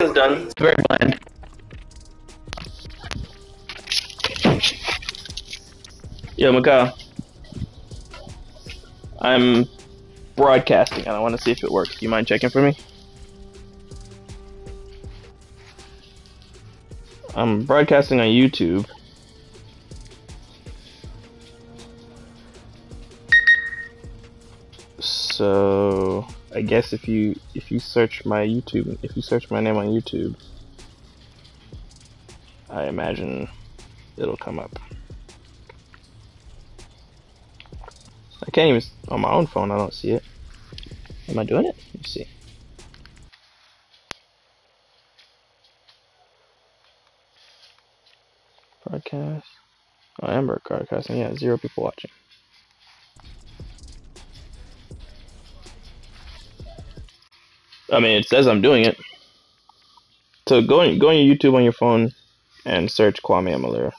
is done. It's very bland. Yo, Macau. I'm broadcasting and I want to see if it works. Do you mind checking for me? I'm broadcasting on YouTube. So I guess if you if you search my YouTube if you search my name on YouTube, I imagine it'll come up. I can't even on my own phone. I don't see it. Am I doing it? Let me see. Broadcast. Oh, Amber broadcasting. Yeah, zero people watching. I mean, it says I'm doing it. So go on, go on YouTube on your phone and search Kwame Amuleru.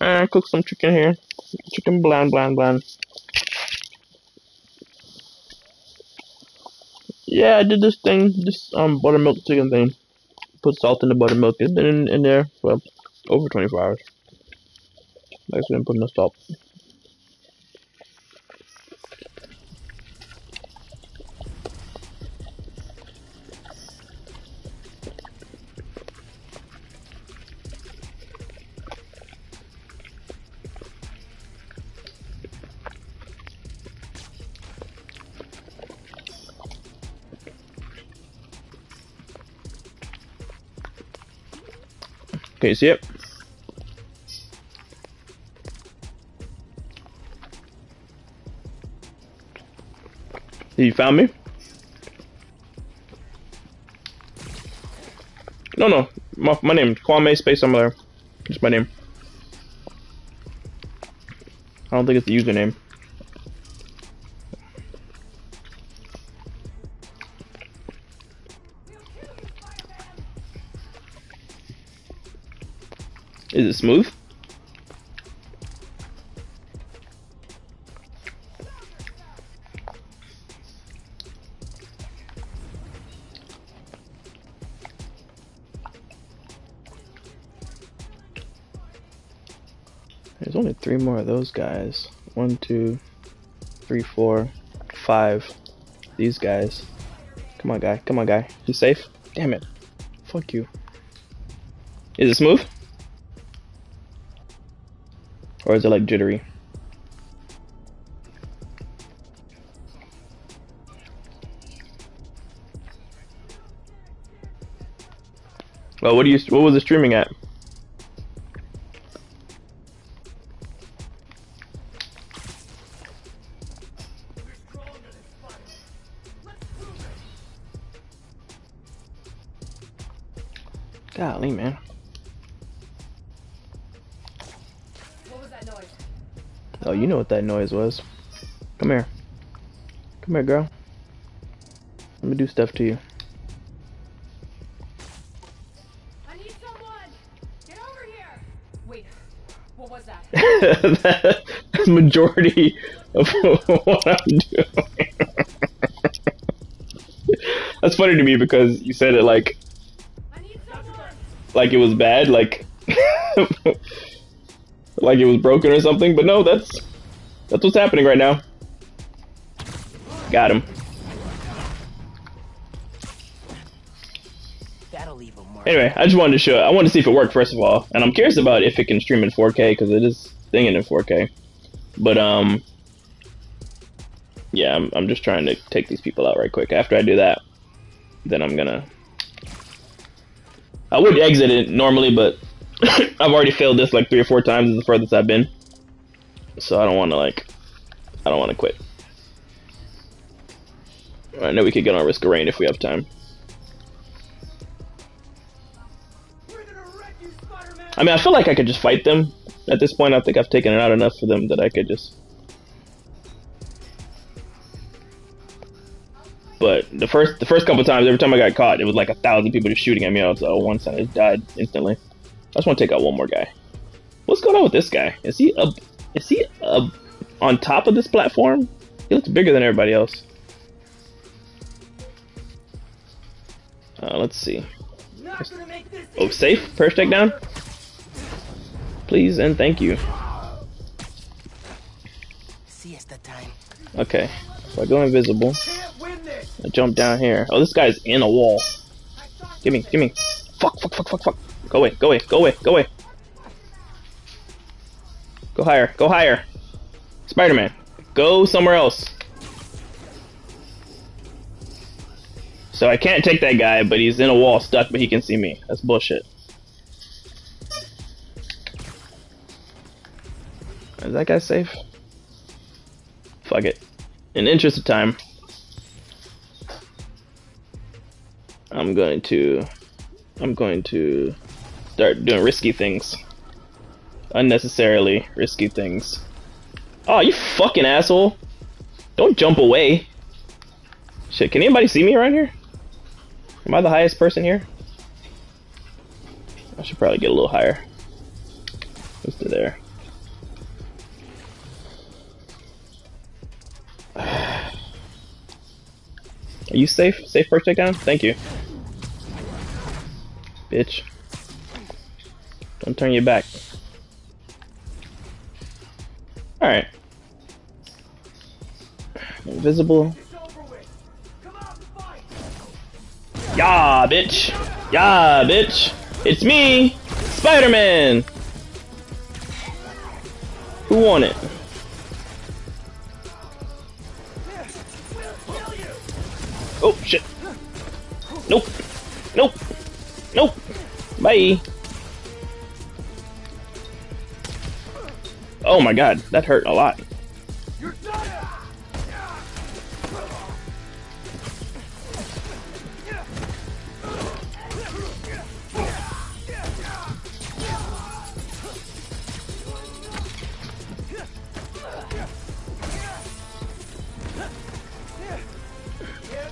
Uh, cook some chicken here. Chicken bland, bland, bland. Yeah, I did this thing, this um buttermilk chicken thing. Put salt in the buttermilk. It's been in, in there for over 24 hours. I just didn't put no salt. Can you see it? You found me? No, no. My, my name, Kwame Space Similar. It's my name. I don't think it's the username. Is it smooth? There's only three more of those guys. One, two, three, four, five. These guys. Come on, guy. Come on, guy. You safe? Damn it. Fuck you. Is it smooth? Or is it like jittery? Well, what do you? What was the streaming at? Oh, you know what that noise was. Come here. Come here, girl. Let me do stuff to you. I need someone! Get over here! Wait, what was that? That's majority of what I'm doing. That's funny to me because you said it like I need someone! like it was bad, like like it was broken or something. But no, that's that's what's happening right now. Got him. That'll leave a mark. Anyway, I just wanted to show. I wanted to see if it worked first of all, and I'm curious about if it can stream in 4K because it is thinging in 4K. But um, yeah, I'm I'm just trying to take these people out right quick. After I do that, then I'm gonna. I would exit it normally, but I've already failed this like three or four times. Is the furthest I've been, so I don't want to like. I don't want to quit. I know we could get on Risk of Rain if we have time. I mean, I feel like I could just fight them. At this point, I think I've taken it out enough for them that I could just. But the first the first couple times, every time I got caught, it was like a thousand people just shooting at me. I was uh, one side, died instantly. I just want to take out one more guy. What's going on with this guy? Is he up? Is he up on top of this platform? He looks bigger than everybody else. Uh, let's see. Oh, safe? Perch takedown? Please and thank you. Okay. So I go invisible. I jump down here. Oh, this guy's in a wall. Give me, give me. Fuck, fuck, fuck, fuck, fuck. Go away, go away, go away, go away. Go higher, go higher. Spider-Man, go somewhere else. So I can't take that guy, but he's in a wall stuck, but he can see me. That's bullshit. Is that guy safe? Fuck it. In the interest of time, I'm going to I'm going to start doing risky things. Unnecessarily risky things. Oh, you fucking asshole. Don't jump away. Shit, can anybody see me around here? Am I the highest person here? I should probably get a little higher. Who's to there? Are you safe? Safe first takedown? Thank you. Bitch. Don't turn your back. Alright. Invisible. Yeah, bitch. Yeah, bitch. It's me, Spider-Man. Who won it? Oh shit. Nope. Nope. Nope. Bye. Oh my god, that hurt a lot.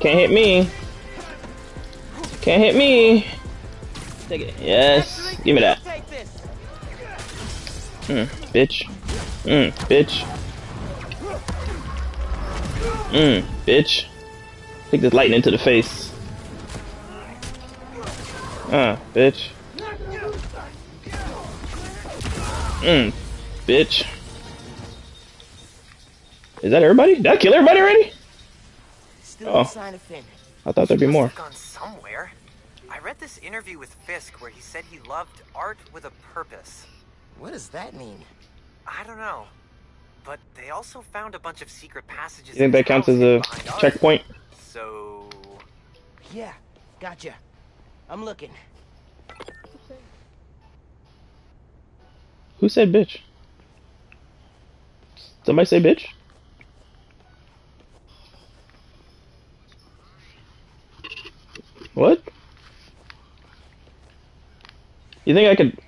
Can't hit me. Can't hit me. Take it. Yes. Give me that. Take this. Mm, bitch. Mm, bitch. Mm, bitch. Take this lightning to the face. Uh, bitch. Mm, bitch. Is that everybody? Did I kill everybody already? Still Oh. sign of Finn. I thought there'd be more. gone somewhere. I read this interview with Fisk where he said he loved art with a purpose. What does that mean? I don't know. But they also found a bunch of secret passages. You think that counts as a checkpoint? So Yeah, gotcha. I'm looking. Who said bitch? Somebody say bitch? What? You think I could?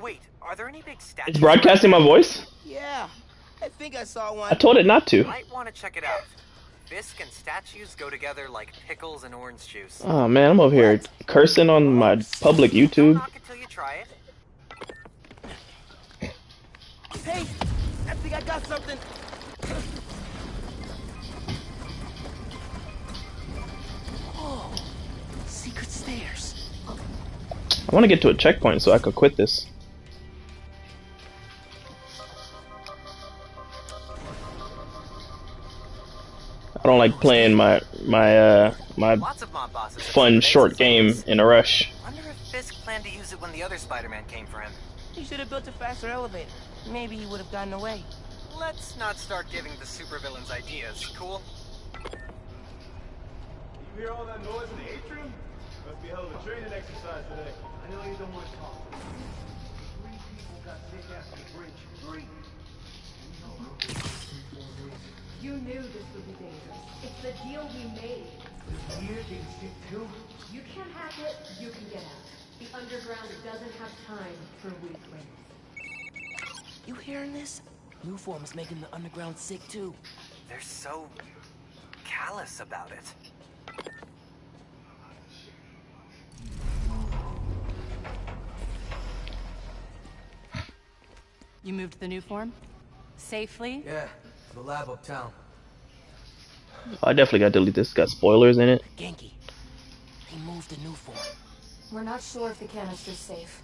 wait, are there any big statues? It's broadcasting my voice? Yeah, I think I saw one. I told it not to. Might want to check it out. Fisk and statues go together like pickles and orange juice. Oh man, I'm over here cursing on my public Don't YouTube. knock it till you try it. Hey, I think I got something. Oh, secret stairs. I want to get to a checkpoint so I could quit this. Don't like playing my my uh my Lots of mob bosses. have fun short game in a rush. Wonder if Fisk planned to use it when the other Spider-Man came for him. He should have built a faster elevator. Maybe he would have gotten away. Let's not start giving the supervillains ideas, cool? You hear all that noise in the atrium? Must be a hell of a training exercise today. I know you don't want to talk. Three people got sick after the bridge. Three. You knew this would be dangerous. It's the deal we made. This year getting sick too? You can't have it, you can get out. The underground doesn't have time for weaklings. You hearing this? Nuform is making the underground sick too. They're so callous about it. You moved the Nuform? Safely? Yeah, the lab uptown. I definitely got to delete this. It's got spoilers in it. Ganke. He moved the Nuform. We're not sure if the canister's safe.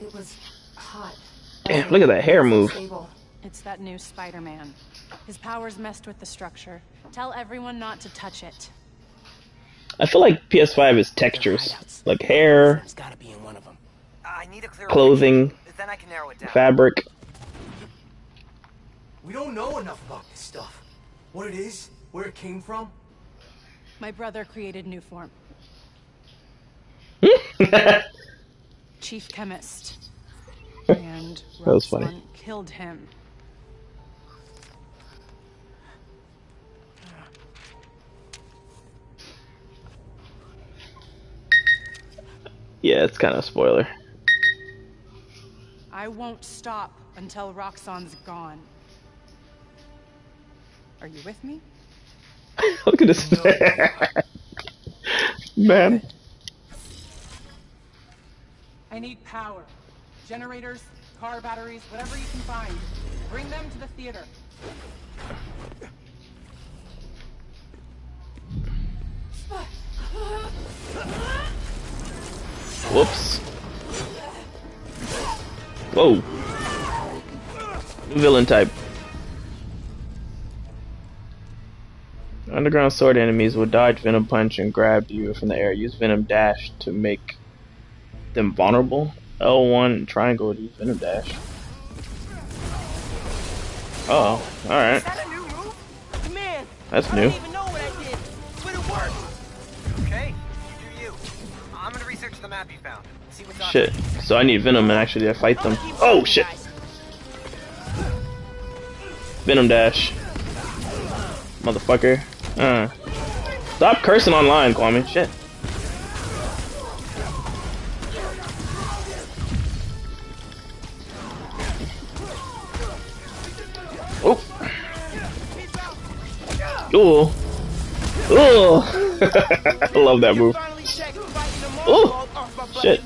It was hot. Damn, look at that hair move. Stable. It's that new Spider-Man. His powers messed with the structure. Tell everyone not to touch it. I feel like PS5 is textures, like hair, Form's gotta be in one of them. I need a clear clothing, Then I can narrow it down. fabric. We don't know enough about this stuff. What it is, where it came from. My brother created Nuform. Chief chemist. And That was funny. Killed him. yeah, it's kind of spoiler. I won't stop until Roxxon's gone. Are you with me? look at this man. I need power. Generators, car batteries, whatever you can find. Bring them to the theater. Whoops. Whoa. Villain type. Underground sword enemies will dodge Venom Punch and grab you from the air. Use Venom Dash to make them vulnerable. L1 and triangle to use Venom Dash. Oh, alright. Is that a new move? Man, That's new. don't even know what I did, but it worked. Okay, you do you. I'm gonna research the map you found. See what's on Shit. So I need Venom and actually I fight them. Oh shit. Venom Dash. Motherfucker. Uh. Stop cursing online, Kwame. Shit. Oh. Ooh. Ooh. I love that move. Ooh. Shit.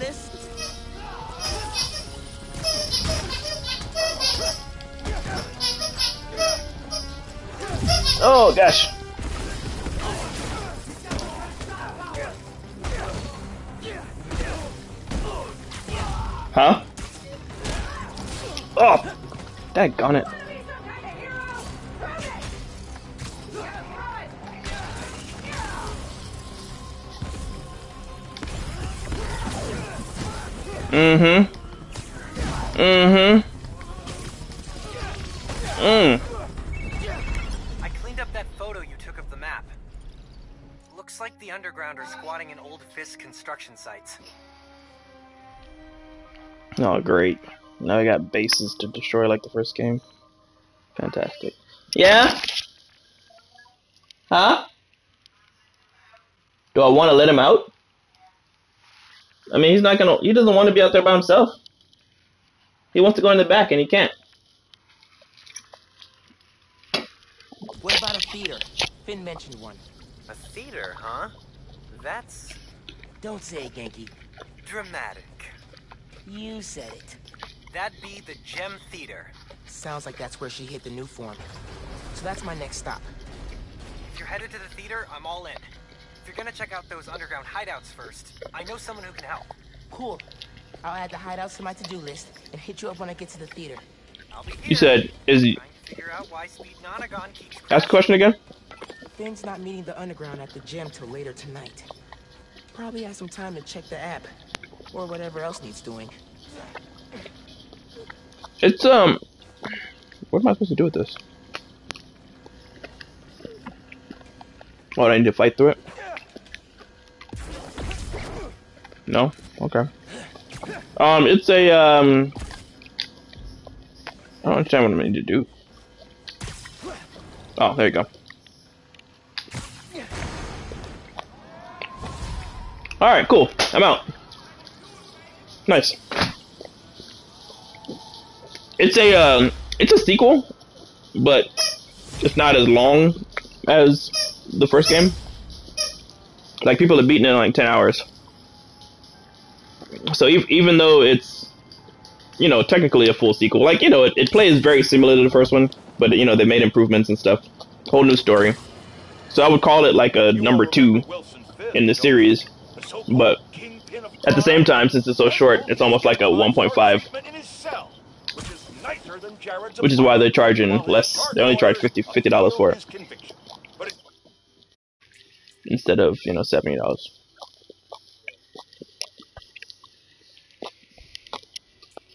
Oh gosh. Daggone it. Mm-hmm. Mm-hmm. Mm. I cleaned up that photo you took of the map. Looks like the underground are squatting in old Fisk construction sites. Oh, great. Now I got bases to destroy like the first game. Fantastic. Yeah? Huh? Do I want to let him out? I mean, he's not gonna. He doesn't want to be out there by himself. He wants to go in the back and he can't. What about a theater? Phin mentioned one. A theater, huh? That's Don't say it, Ganke. dramatic. You said it. That'd be the Gem Theater. Sounds like that's where she hit the Nuform. So that's my next stop. If you're headed to the theater, I'm all in. If you're gonna check out those underground hideouts first, I know someone who can help. Cool. I'll add the hideouts to my to-do list and hit you up when I get to the theater. I'll be here. You said, is he. Figure out why Speed Nonagon keeps Ask the question again? Phin's not meeting the underground at the gym till later tonight. Probably has some time to check the app. Or whatever else needs doing. It's, um. What am I supposed to do with this? Oh, I need to fight through it? No? Okay. Um, it's a, um. I don't understand what I need to do. Oh, there you go. Alright, cool. I'm out. Nice. It's a um, it's a sequel, but it's not as long as the first game. Like people have beaten it in like ten hours. So ev- even though it's you know technically a full sequel, like you know it, it plays very similar to the first one, but you know they made improvements and stuff. Whole new story. So I would call it like a number two in the series, but at the same time, since it's so short, it's almost like a 1.5, which is why they're charging less. They only charge 50 dollars for it instead of you know seventy dollars.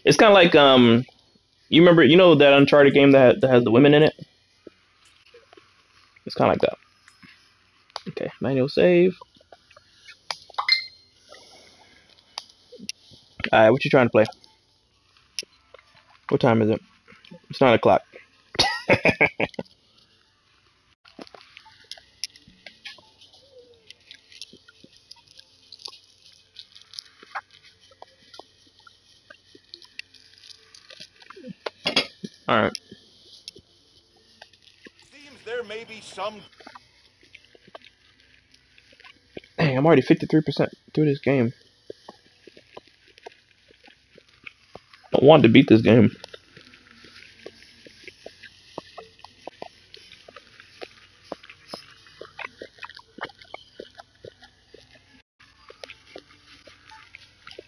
It's kind of like um, you remember you know that Uncharted game that that has the women in it. It's kind of like that. Okay, manual save. Alright, what you trying to play? What time is it? It's nine o'clock. Alright. Seems there may be some Dang, I'm already 53% through this game. I wanted to beat this game.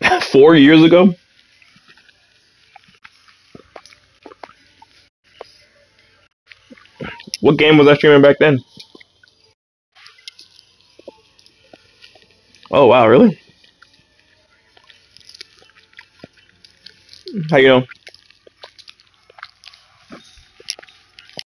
Four years ago? What game was I streaming back then? Oh wow, really? How you doing?